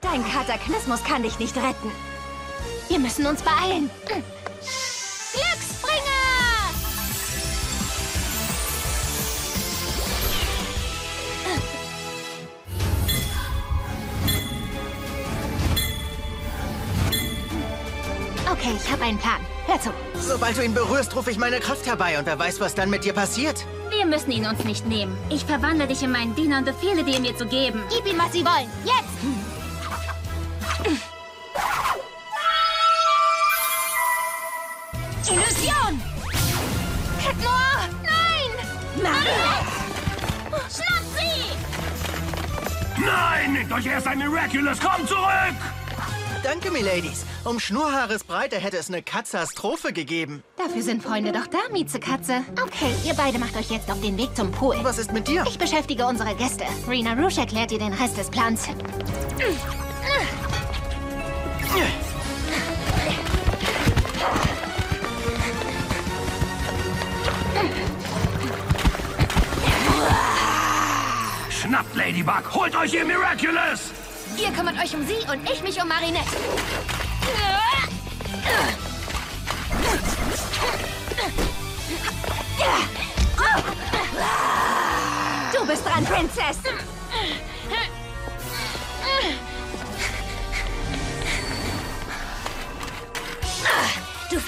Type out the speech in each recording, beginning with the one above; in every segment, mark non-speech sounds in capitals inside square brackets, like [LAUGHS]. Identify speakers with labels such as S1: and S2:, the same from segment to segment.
S1: Dein Kataklysmus kann dich nicht retten. Wir müssen uns beeilen. Glücksbringer! Okay, ich habe einen Plan. Hör zu.
S2: Sobald du ihn berührst, rufe ich meine Kraft herbei und wer weiß, was dann mit dir passiert.
S3: Wir müssen ihn uns nicht nehmen. Ich verwandle dich in meinen Diener und befehle dir, mir zu geben.
S1: Gib ihm, was sie wollen. Jetzt! Illusion! Cat Noir! Nein! Marinette! Schnapp sie!
S4: Nein, nehmt euch erst ein Miraculous! Kommt zurück!
S2: Danke, Miladies. Um Schnurhaaresbreite hätte es eine Katzastrophe gegeben.
S1: Dafür sind Freunde doch da, Miezekatze. Okay, ihr beide macht euch jetzt auf den Weg zum Pool.
S2: Was ist mit dir?
S1: Ich beschäftige unsere Gäste. Rena Rouge erklärt dir den Rest des Plans.
S4: Schnappt Ladybug! Holt euch ihr Miraculous!
S1: Ihr kümmert euch um sie und ich mich um Marinette. Du bist dran, Prinzess.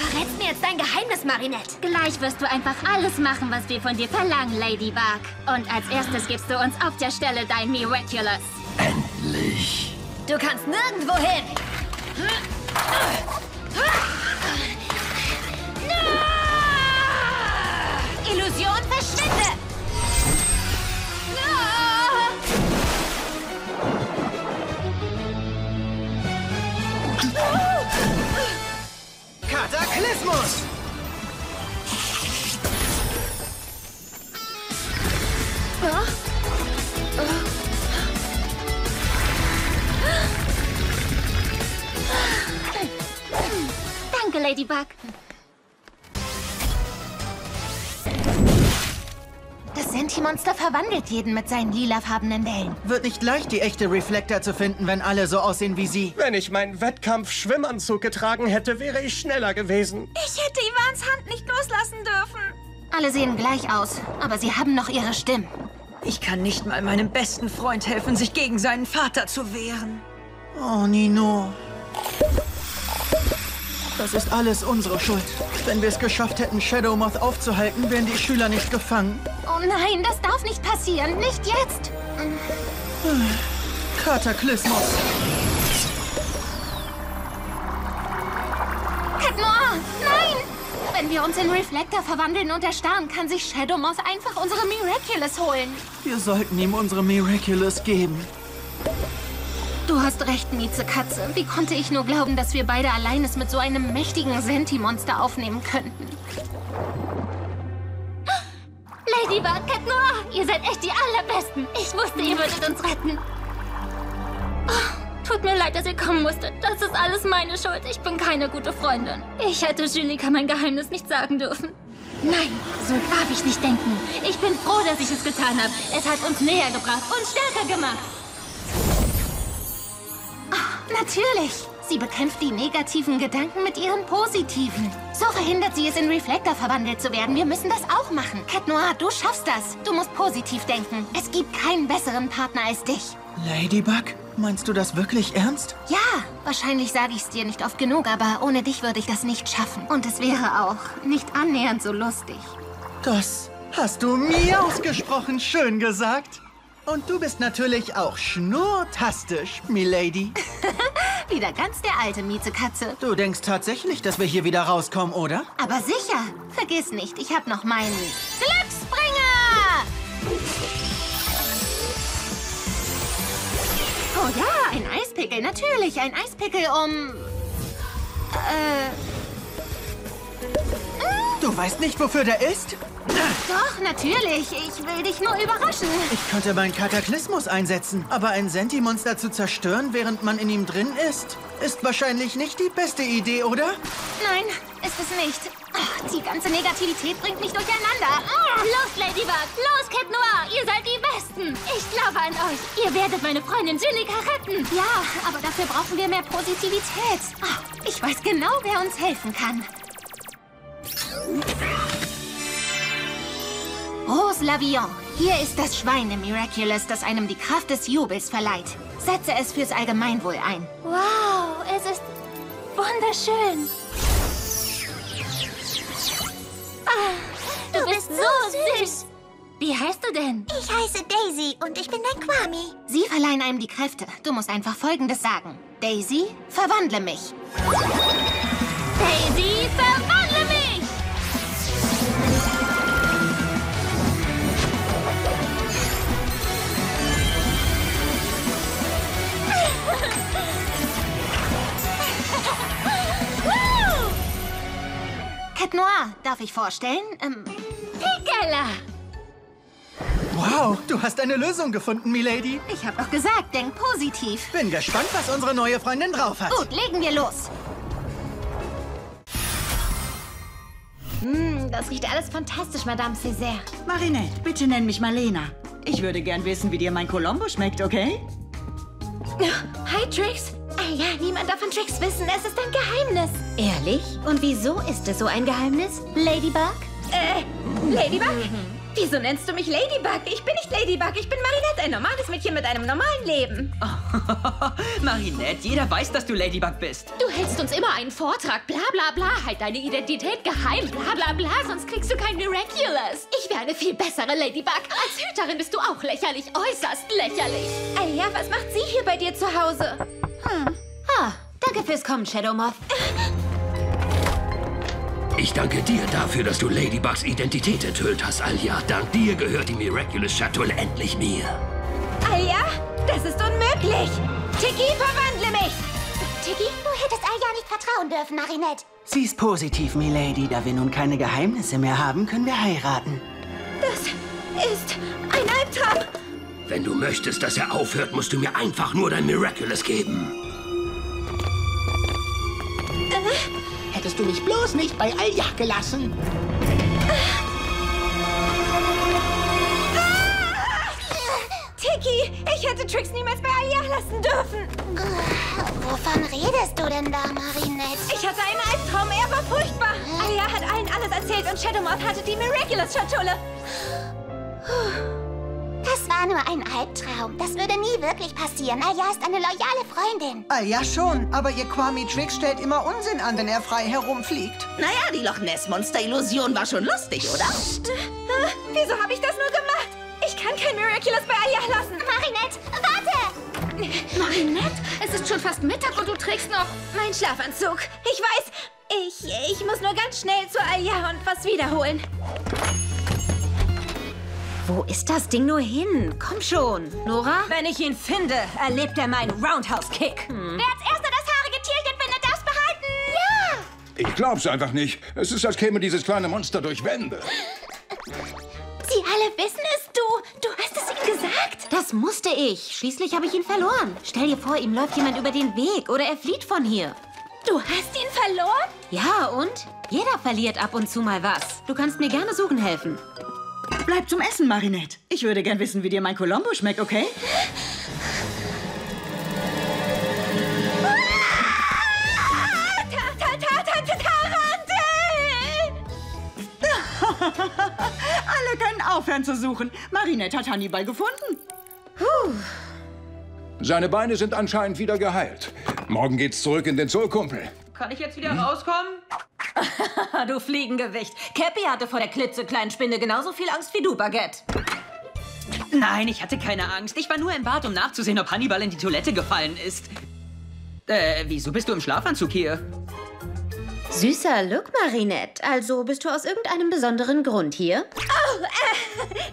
S1: Verrätst mir jetzt dein Geheimnis, Marinette.
S3: Gleich wirst du einfach alles machen, was wir von dir verlangen, Ladybug. Und als erstes gibst du uns auf der Stelle dein Miraculous.
S4: Endlich!
S1: Du kannst nirgendwo hin. Illusion verschwinde!
S2: Kataklysmus!
S3: Danke, Ladybug.
S1: Das Sentimonster verwandelt jeden mit seinen lilafarbenen Wellen.
S2: Wird nicht leicht, die echte Reflektor zu finden, wenn alle so aussehen wie sie.
S5: Wenn ich meinen Wettkampf-Schwimmanzug getragen hätte, wäre ich schneller gewesen.
S1: Ich hätte Ivans Hand nicht loslassen dürfen. Alle sehen gleich aus, aber sie haben noch ihre Stimmen.
S6: Ich kann nicht mal meinem besten Freund helfen, sich gegen seinen Vater zu wehren.
S2: Oh, Nino. Das ist alles unsere Schuld. Wenn wir es geschafft hätten, Shadow Moth aufzuhalten, wären die Schüler nicht gefangen.
S1: Oh nein, das darf nicht passieren. Nicht jetzt.
S2: Kataklysmus.
S1: Noir, nein! Wenn wir uns in Reflektor verwandeln und erstarren, kann sich Shadow Moth einfach unsere Miraculous holen.
S2: Wir sollten ihm unsere Miraculous geben.
S1: Du hast recht, Miezekatze. Wie konnte ich nur glauben, dass wir beide allein es mit so einem mächtigen Sentimonster aufnehmen könnten?
S3: Ladybug, Cat Noir, ihr seid echt die Allerbesten. Ich wusste, ihr würdet uns retten. Oh, tut mir leid, dass ihr kommen musstet. Das ist alles meine Schuld. Ich bin keine gute Freundin. Ich hätte Julika mein Geheimnis nicht sagen dürfen. Nein, so darf ich nicht denken. Ich bin froh, dass ich es getan habe. Es hat uns näher gebracht und stärker gemacht.
S1: Natürlich. Sie bekämpft die negativen Gedanken mit ihren positiven. So verhindert sie es, in Reflektor verwandelt zu werden. Wir müssen das auch machen. Cat Noir, du schaffst das. Du musst positiv denken. Es gibt keinen besseren Partner als dich.
S2: Ladybug? Meinst du das wirklich ernst?
S1: Ja, wahrscheinlich sage ich es dir nicht oft genug, aber ohne dich würde ich das nicht schaffen. Und es wäre auch nicht annähernd so lustig.
S2: Das hast du mir ausgesprochen schön gesagt. Und du bist natürlich auch schnurtastisch, Milady. [LAUGHS]
S1: Wieder ganz der alte Miezekatze.
S2: Du denkst tatsächlich, dass wir hier wieder rauskommen, oder?
S1: Aber sicher. Vergiss nicht, ich habe noch meinen Glücksbringer! Oh ja, ein Eispickel, natürlich. Ein Eispickel um... Äh...
S2: Du weißt nicht, wofür der ist?
S1: Doch, natürlich. Ich will dich nur überraschen.
S2: Ich könnte meinen Kataklysmus einsetzen, aber ein Sentimonster zu zerstören, während man in ihm drin ist, ist wahrscheinlich nicht die beste Idee, oder?
S1: Nein, ist es nicht. Ach, die ganze Negativität bringt mich durcheinander. Ah!
S3: Los, Ladybug! Los, Cat Noir! Ihr seid die Besten! Ich glaube an euch. Ihr werdet meine Freundin Julika retten.
S1: Ja, aber dafür brauchen wir mehr Positivität. Ah, ich weiß genau, wer uns helfen kann. Rose Lavion, hier ist das Schweine Miraculous, das einem die Kraft des Jubels verleiht. Setze es fürs Allgemeinwohl ein.
S3: Wow, es ist wunderschön. Ah, du, bist, so süß. Wie heißt du denn?
S7: Ich heiße Daisy und ich bin dein Kwami.
S1: Sie verleihen einem die Kräfte. Du musst einfach Folgendes sagen. Daisy, verwandle mich. Noir, darf ich vorstellen? Ähm,
S3: Picala!
S2: Wow, du hast eine Lösung gefunden, Milady.
S1: ich hab doch gesagt, denk positiv.
S2: Bin gespannt, was unsere neue Freundin drauf hat.
S1: Gut, legen wir los. Hm, das riecht alles fantastisch, Madame Césaire.
S6: Marinette, bitte nenn mich Marlena. Ich würde gern wissen, wie dir mein Colombo schmeckt, okay?
S1: Hi, Trix. Ah ja, niemand darf von Trix wissen. Es ist ein Geheimnis. Ehrlich? Und wieso ist es so ein Geheimnis? Ladybug?
S8: Äh, Ladybug? Wieso nennst du mich Ladybug? Ich bin nicht Ladybug, ich bin Marinette, ein normales Mädchen mit einem normalen Leben. [LAUGHS]
S6: Marinette, jeder weiß, dass du Ladybug bist.
S8: Du hältst uns immer einen Vortrag, bla bla bla, halt deine Identität geheim, bla bla bla, sonst kriegst du kein Miraculous. Ich wäre eine viel bessere Ladybug. Als Hüterin bist du auch lächerlich, äußerst lächerlich. Aya, was macht sie hier bei dir zu Hause?
S1: Ah, danke fürs Kommen, Shadow Moth. [LAUGHS]
S4: Ich danke dir dafür, dass du Ladybugs Identität enthüllt hast, Alia. Dank dir gehört die Miraculous Schatulle endlich mir.
S8: Aya, das ist unmöglich. Tiki, verwandle mich.
S7: Tiggy, du hättest Aya nicht vertrauen dürfen, Marinette.
S9: Sie ist positiv, Milady. Da wir nun keine Geheimnisse mehr haben, können wir heiraten.
S8: Das ist ein Albtraum.
S4: Wenn du möchtest, dass er aufhört, musst du mir einfach nur dein Miraculous geben.
S10: Hättest du mich bloß nicht bei Alja gelassen?
S8: Tiki, ich hätte Trix niemals bei Aya lassen dürfen.
S7: Wovon redest du denn da, Marinette?
S8: Ich hatte einen Albtraum, er war furchtbar. Aya hat allen alles erzählt und Shadowmoth hatte die Miraculous-Schatulle.
S7: Das war nur ein Albtraum. Das würde nie wirklich passieren. Aya ist eine loyale Freundin.
S10: Ah, ja schon, aber ihr Kwami Trix stellt immer Unsinn an, wenn er frei herumfliegt.
S11: Naja, die Loch Ness Monster-Illusion war schon lustig, oder?
S8: Äh, wieso habe ich das nur gemacht? Ich kann kein Miraculous bei Aya lassen.
S7: Marinette, warte!
S8: Marinette, es ist schon fast Mittag und du trägst noch meinen Schlafanzug. Ich weiß, ich, ich muss nur ganz schnell zu Aya und was wiederholen.
S1: Wo ist das Ding nur hin? Komm schon. Nora?
S6: Wenn ich ihn finde, erlebt er meinen Roundhouse-Kick.
S8: Wer als erster das haarige Tierchen findet, darf's behalten. Ja!
S12: Ich glaub's einfach nicht. Es ist, als käme dieses kleine Monster durch Wände.
S8: Sie alle wissen es, du. Du hast es ihm gesagt.
S1: Das musste ich. Schließlich habe ich ihn verloren. Stell dir vor, ihm läuft jemand über den Weg oder er flieht von hier.
S8: Du hast ihn verloren?
S1: Ja, und? Jeder verliert ab und zu mal was. Du kannst mir gerne suchen helfen.
S6: Bleib zum Essen, Marinette. Ich würde gern wissen, wie dir mein Colombo schmeckt, okay? [LAUGHS] Alle können aufhören zu suchen. Marinette hat Hannibal gefunden.
S12: Seine Beine sind anscheinend wieder geheilt. Morgen geht's zurück in den Zollkumpel.
S6: Kann ich jetzt wieder rauskommen? [LAUGHS] du Fliegengewicht. Cappy hatte vor der klitzekleinen Spinne genauso viel Angst wie du, Baguette. Nein, ich hatte keine Angst. Ich war nur im Bad, um nachzusehen, ob Hannibal in die Toilette gefallen ist. Äh, wieso bist du im Schlafanzug hier?
S1: Süßer Look, Marinette. Also bist du aus irgendeinem besonderen Grund hier?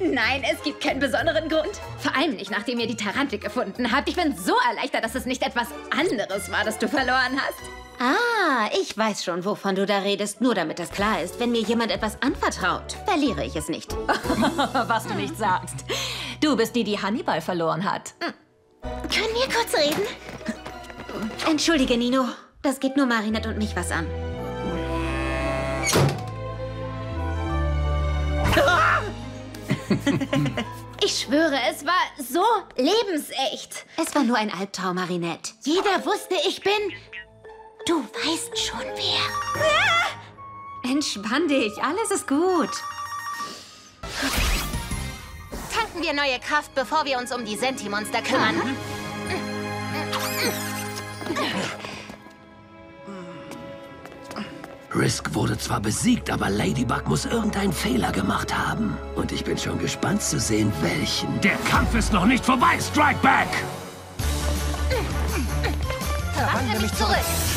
S8: Nein, es gibt keinen besonderen Grund. Vor allem nicht, nachdem ihr die Tarantel gefunden habt. Ich bin so erleichtert, dass es nicht etwas anderes war, das du verloren hast.
S13: Ah, ich weiß schon, wovon du da redest. Nur damit das klar ist, wenn mir jemand etwas anvertraut, verliere ich es nicht. [LAUGHS]
S6: Was du nicht sagst. Du bist die, die Hannibal verloren hat.
S13: Können wir kurz reden? Entschuldige, Nino. Das geht nur Marinette und mich was an. [LAUGHS]
S8: Ich schwöre, es war so lebensecht.
S13: Es war nur ein Albtraum, Marinette.
S8: Jeder wusste, ich bin...
S13: Du weißt schon, wer. Entspann dich, alles ist gut.
S1: Tanken wir neue Kraft, bevor wir uns um die Sentimonster kümmern.
S4: Risk wurde zwar besiegt, aber Ladybug muss irgendeinen Fehler gemacht haben. Und ich bin schon gespannt zu sehen, welchen. Der Kampf ist noch nicht vorbei, Strike Back!
S1: Verwandle mich zurück.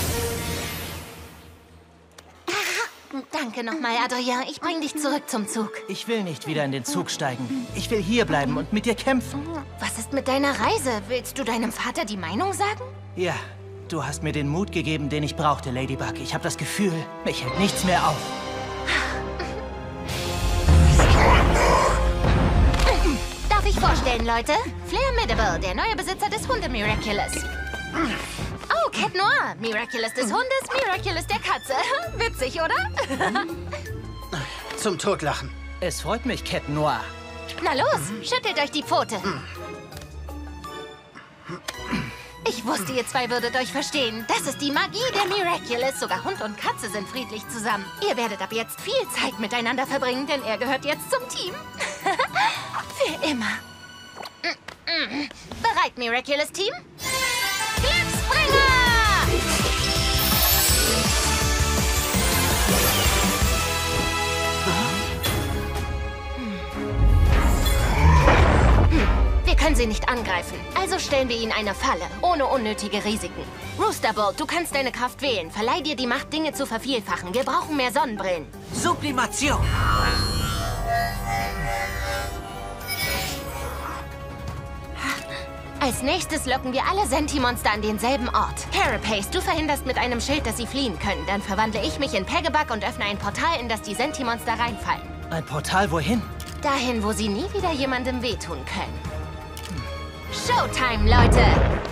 S1: Danke nochmal, Adrien. Ich bring dich zurück zum Zug.
S14: Ich will nicht wieder in den Zug steigen. Ich will hierbleiben und mit dir kämpfen.
S1: Was ist mit deiner Reise? Willst du deinem Vater die Meinung sagen?
S14: Ja, du hast mir den Mut gegeben, den ich brauchte, Ladybug. Ich habe das Gefühl, mich hält nichts mehr auf.
S1: Darf ich vorstellen, Leute? Flair Midable, der neue Besitzer des Hunde Miraculous. Oh, Cat Noir. Miraculous des Hundes, Miraculous der Katze. [LAUGHS] Witzig, oder?
S14: Zum Totlachen. Es freut mich, Cat Noir.
S1: Na los, schüttelt euch die Pfote. Ich wusste, ihr zwei würdet euch verstehen. Das ist die Magie der Miraculous. Sogar Hund und Katze sind friedlich zusammen. Ihr werdet ab jetzt viel Zeit miteinander verbringen, denn er gehört jetzt zum Team. [LAUGHS] Für immer. Bereit, Miraculous Team? Wir können sie nicht angreifen. Also stellen wir ihnen eine Falle, ohne unnötige Risiken. Roosterbolt, du kannst deine Kraft wählen. Verleih dir die Macht, Dinge zu vervielfachen. Wir brauchen mehr Sonnenbrillen.
S14: Sublimation.
S1: Als nächstes locken wir alle Sentimonster an denselben Ort. Carapace, du verhinderst mit einem Schild, dass sie fliehen können. Dann verwandle ich mich in Peggebug und öffne ein Portal, in das die Sentimonster reinfallen.
S14: Ein Portal wohin?
S1: Dahin, wo sie nie wieder jemandem wehtun können. Showtime, Leute!